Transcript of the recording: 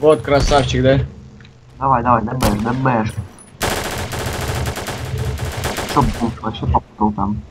Вот красавчик, да? Давай, давай, на Б, Что Б. Вообще попутал там.